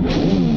Mm.